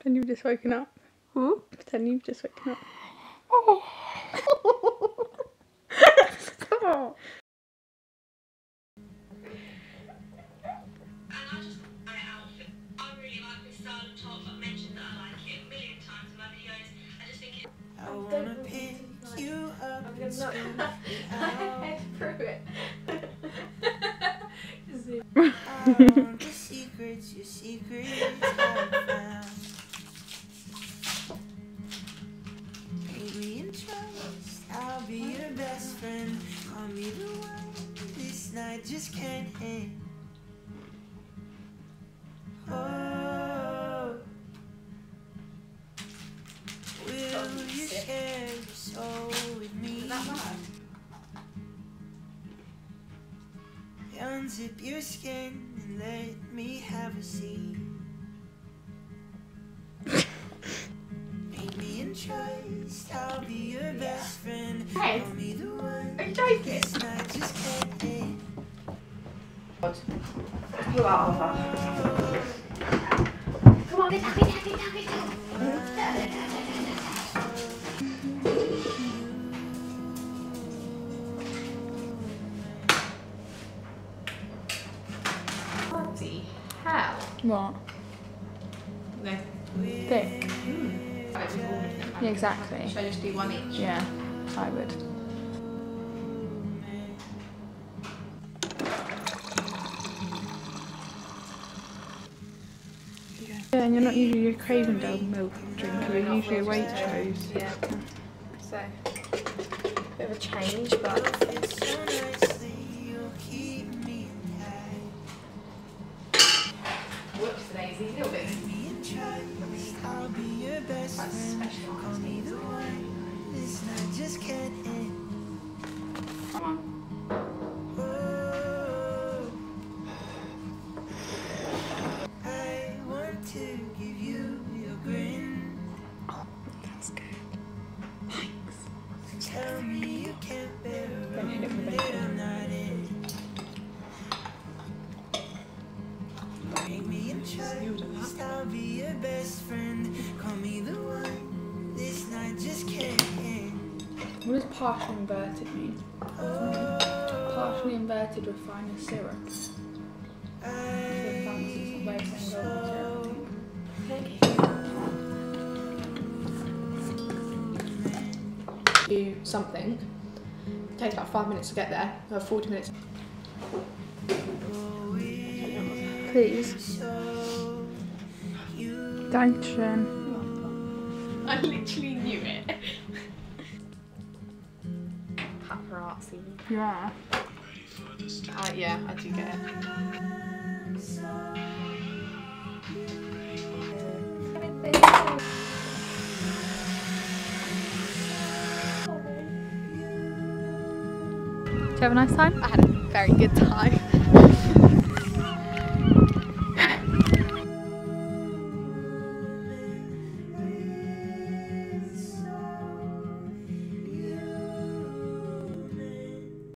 Pretend you've just woken up. Hmm? Pretend you've just woken up. Oh. And I just. I really like this style of top. I've mentioned that I like it a million times in my videos. I just think it I wanna pick you up and spin out. through it. I want your secrets, your secrets I found. I'll be your best friend. Call me the one this night just can't end. Oh, will you share your soul with me? Unzip your skin and let me have a seat. Trust, I'll be your best friend. Hey. Call me the one. Are you joking? This night just can't end. You are. Come on, get down, get down, get down, get down. Bloody hell. What? No. Thick. Yeah, exactly. Should I just do one each? Yeah, I would. Yeah, and you're not usually a Cravendale milk drinker, you're usually a Waitrose. Yeah. So, bit of a change, but It's so nicely, you'll keep me tight. whoops, daisy, a little bit. Me in trust, I'll be your best friend. Call me the one. This night just can't end. Come on. Oh, I want to give you your grin. That's good. Best friend. Call me the one. This night just can't end. What does partially inverted mean? Partially inverted refined syrup. So I fancy way of saying golden syrup. Do something. Takes about five minutes to get there. Or 40 minutes. Please. Dankeschön. I literally knew it. Paparazzi. You are. Uh, yeah, I do get it. Did you have a nice time? I had a very good time.